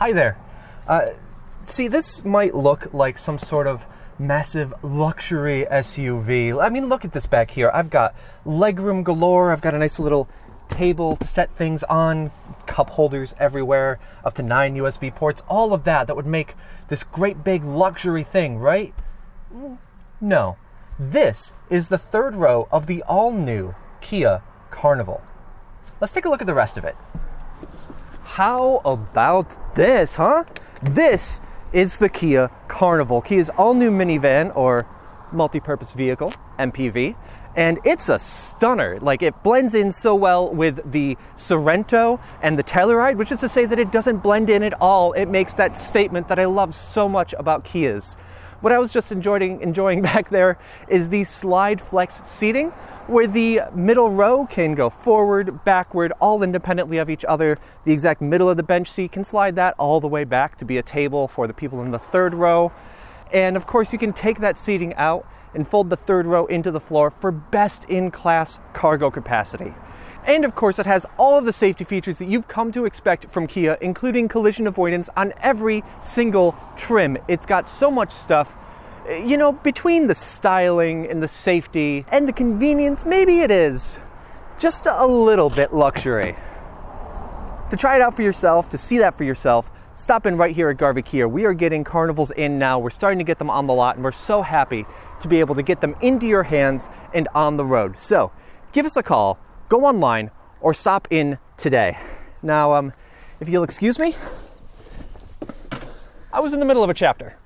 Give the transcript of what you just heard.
Hi there. Uh, see, this might look like some sort of massive luxury SUV. I mean, look at this back here. I've got legroom galore. I've got a nice little table to set things on, cup holders everywhere, up to nine USB ports, all of that that would make this great big luxury thing, right? No. This is the third row of the all new Kia Carnival. Let's take a look at the rest of it. How about this, huh? This is the Kia Carnival, Kia's all new minivan or multi purpose vehicle, MPV. And it's a stunner. Like it blends in so well with the Sorento and the Telluride, which is to say that it doesn't blend in at all. It makes that statement that I love so much about Kias. What I was just enjoying, enjoying back there is the slide flex seating where the middle row can go forward, backward, all independently of each other. The exact middle of the bench seat can slide that all the way back to be a table for the people in the third row. And of course, you can take that seating out and fold the third row into the floor for best in class cargo capacity. And of course, it has all of the safety features that you've come to expect from Kia, including collision avoidance on every single trim. It's got so much stuff. You know, between the styling and the safety and the convenience, maybe it is just a little bit luxury. To try it out for yourself, to see that for yourself, stop in right here at Garvey Kia. We are getting carnivals in now. We're starting to get them on the lot, and we're so happy to be able to get them into your hands and on the road. So give us a call go online or stop in today. Now, um, if you'll excuse me, I was in the middle of a chapter.